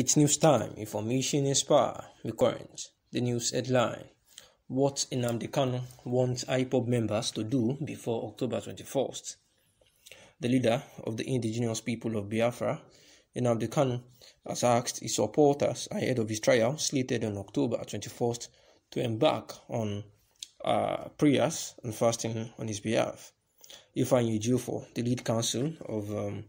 It's news time. Information inspire. The current. The news headline. What Nnamdi Kanu wants IPOB members to do before October 21st. The leader of the indigenous people of Biafra, Nnamdi Kanu, has asked his supporters ahead of his trial slated on October 21st to embark on uh, prayers and fasting on his behalf. If I Ifeanyi Ejiofor, the lead counsel of um,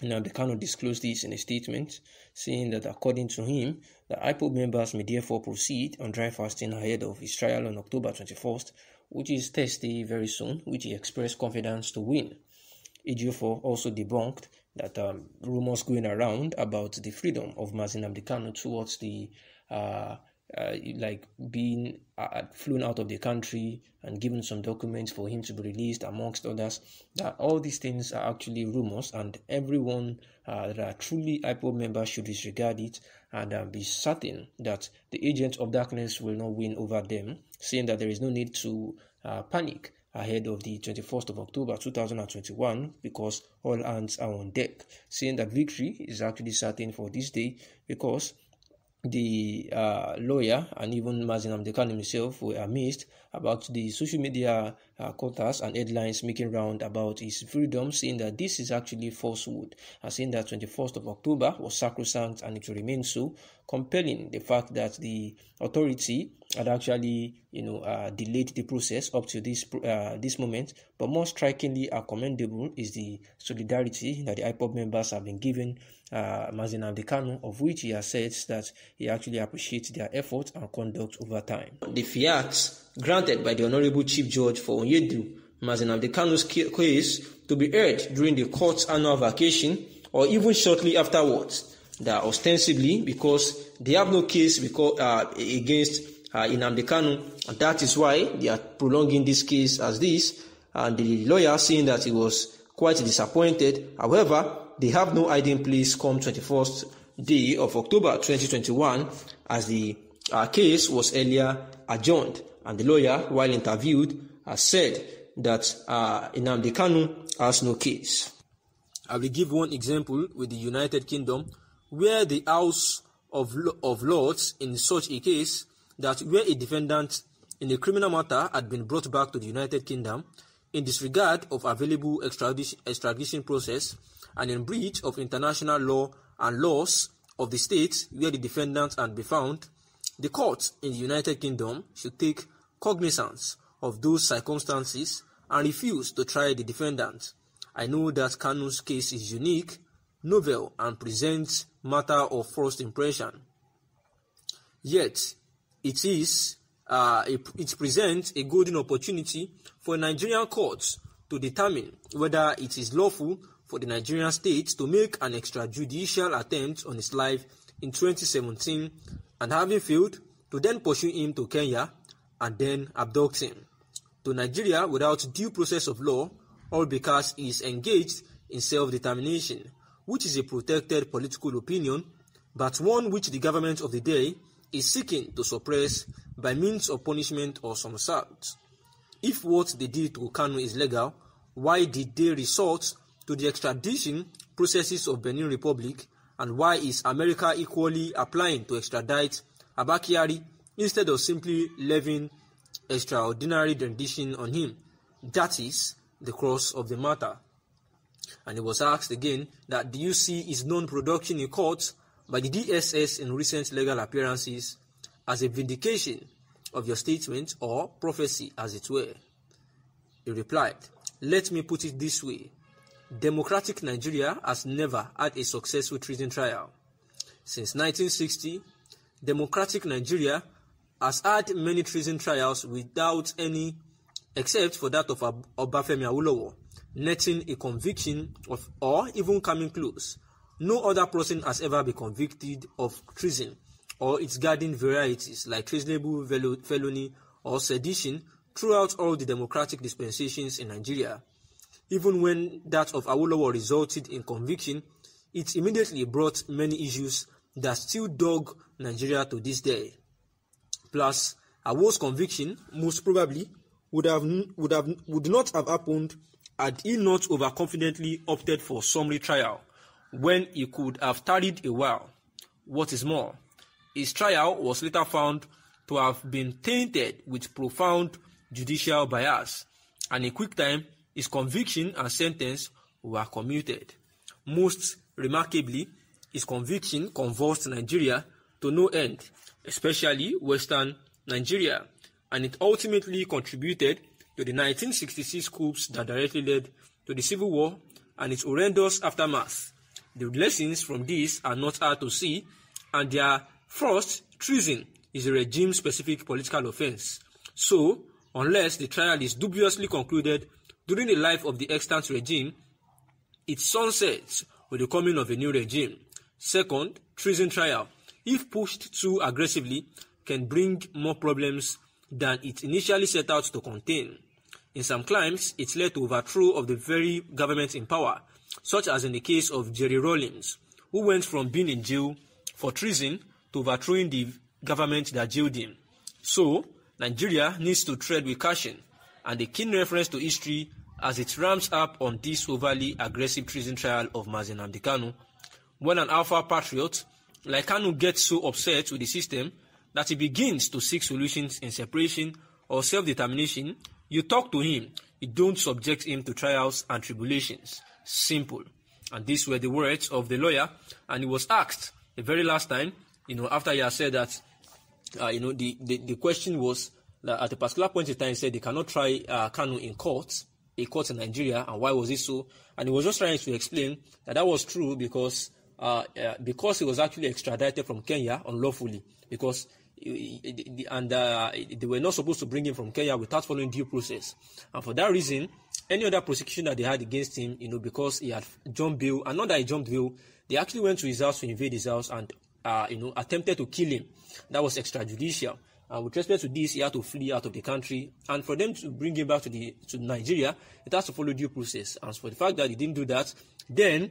now, the Kano disclosed this in a statement, saying that according to him, the IPOB members may therefore proceed on dry fasting ahead of his trial on October 21st, which is Thursday very soon, which he expressed confidence to win. Ejiofor also debunked that um, rumors going around about the freedom of Mazi Nnamdi Kanu towards the uh, uh, like being uh, flown out of the country and given some documents for him to be released, amongst others. That all these things are actually rumors, and everyone uh, that are truly IPOB members should disregard it and uh, be certain that the agents of darkness will not win over them, saying that there is no need to uh, panic ahead of the 21st of October 2021 because all hands are on deck, saying that victory is actually certain for this day because the uh, lawyer and even Mazi Nnamdi Kanu himself were amazed about the social media uh, quotas and headlines making round about his freedom, saying that this is actually falsehood, and saying that 21st of October was sacrosanct and it will remain so, compelling the fact that the authority had actually, you know, uh, delayed the process up to this uh, this moment. But more strikingly and commendable is the solidarity that the IPOB members have been given uh, Mazi Nnamdi Kanu, of which he has said that he actually appreciates their effort and conduct over time. The fiat granted by the Honorable Chief Judge for Onyendu Mazin Abdekanu's case to be heard during the court's annual vacation or even shortly afterwards that ostensibly because they have no case because, uh, against uh, Nnamdi Kanu, and that is why they are prolonging this case as this. And the lawyer saying that he was quite disappointed. However, they have no hiding place come 21st day of October 2021 as the uh, case was earlier adjourned. And the lawyer, while interviewed, has said that uh, Nnamdi Kanu has no case. I will give one example with the United Kingdom where the House of, of Lords in such a case that where a defendant in a criminal matter had been brought back to the United Kingdom in disregard of available extradition, process and in breach of international law and laws of the state where the defendant had been found, the court in the United Kingdom should take cognizance of those circumstances and refuse to try the defendant. I know that Kanu's case is unique novel and presents matter of first impression. Yet, it is uh, a, it presents a golden opportunity for Nigerian courts to determine whether it is lawful for the Nigerian state to make an extrajudicial attempt on his life in 2017 and having failed to then pursue him to Kenya and then abduct him to Nigeria without due process of law all because he is engaged in self-determination which is a protected political opinion, but one which the government of the day is seeking to suppress by means of punishment or some sort. If what they did to Kanu is legal, why did they resort to the extradition processes of Benin Republic and why is America equally applying to extradite Abba Kyari instead of simply levying extraordinary rendition on him? That is the cross of the matter. And he was asked again that do you see his non-production in court by the DSS in recent legal appearances as a vindication of your statement or prophecy as it were? He replied, let me put it this way. Democratic Nigeria has never had a successful treason trial. Since 1960, democratic Nigeria has had many treason trials without any, except for that of Obafemi Awolowo, netting a conviction of or even coming close. No other person has ever been convicted of treason or its guardian varieties like treasonable felony or sedition throughout all the democratic dispensations in Nigeria. Even when that of Awolowo resulted in conviction, it immediately brought many issues that still dog Nigeria to this day. Plus, Awo's conviction most probably would have would have would not have happened had he not overconfidently opted for summary trial when he could have tarried a while. What is more, his trial was later found to have been tainted with profound judicial bias, and in quick time, his conviction and sentence were commuted. Most remarkably, his conviction convulsed Nigeria to no end, especially Western Nigeria, and it ultimately contributed to the 1966 coups that directly led to the Civil War and its horrendous aftermath. The lessons from this are not hard to see, and they are first, treason is a regime specific political offense. So, unless the trial is dubiously concluded during the life of the extant regime, it sunsets with the coming of a new regime. Second, treason trial, if pushed too aggressively, can bring more problems than it initially set out to contain. In some climes, it led to overthrow of the very government in power, such as in the case of Jerry Rawlings, who went from being in jail for treason to overthrowing the government that jailed him. So, Nigeria needs to tread with caution, and a keen reference to history as it ramps up on this overly aggressive treason trial of Mazi Nnamdi Kanu. When an alpha patriot like Kanu gets so upset with the system that he begins to seek solutions in separation or self-determination, you talk to him, you don't subject him to trials and tribulations. Simple. And these were the words of the lawyer, and he was asked the very last time, you know, after he had said that, uh, you know, the, the, the question was that at a particular point in time, he said they cannot try uh, Kanu in court, a court in Nigeria, and why was it so? And he was just trying to explain that that was true because uh, uh, because he was actually extradited from Kenya unlawfully, because and uh, they were not supposed to bring him from Kenya without following due process. And for that reason, any other prosecution that they had against him, you know, because he had jumped bail, and not that he jumped bail, they actually went to his house to invade his house and, uh, you know, attempted to kill him. That was extrajudicial. And with respect to this, he had to flee out of the country. And for them to bring him back to the to Nigeria, it has to follow due process. And for the fact that he didn't do that, then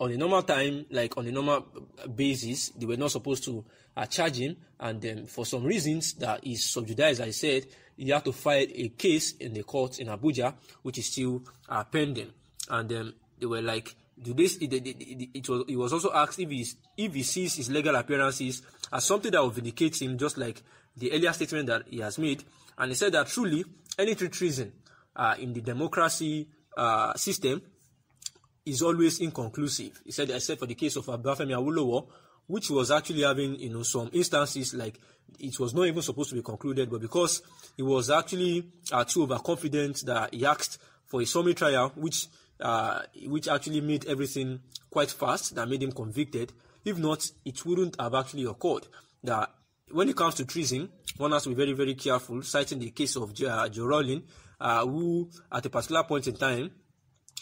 on a normal time, like on a normal basis, they were not supposed to uh, charge him. And um, for some reasons that is subjudice, as I said, he had to file a case in the court in Abuja, which is still uh, pending. And um, they were like, do this? It, it, it, it, was. He was also asked if he if he sees his legal appearances as something that will vindicate him, just like the earlier statement that he has made. And he said that truly, any treason uh, in the democracy uh, system is always inconclusive. He said, except for the case of Obafemi Awolowo, which was actually having, you know, some instances like it was not even supposed to be concluded, but because he was actually uh, too overconfident that he asked for a summary trial, which uh, which actually made everything quite fast, that made him convicted. If not, it wouldn't have actually occurred. That when it comes to treason, one has to be very, very careful, citing the case of Joe Rawling, uh, who at a particular point in time,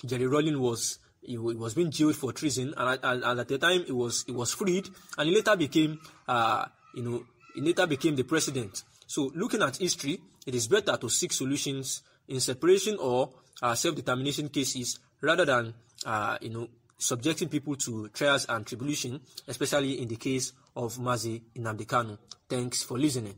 Jerry Rawling was he, was being jailed for treason, and, and, and, at the time he was he was freed, and he later became uh, you know he later became the president. So looking at history, it is better to seek solutions in separation or uh, self-determination cases rather than uh, you know subjecting people to trials and tribulation, especially in the case of Mazi Nnamdi Thanks for listening.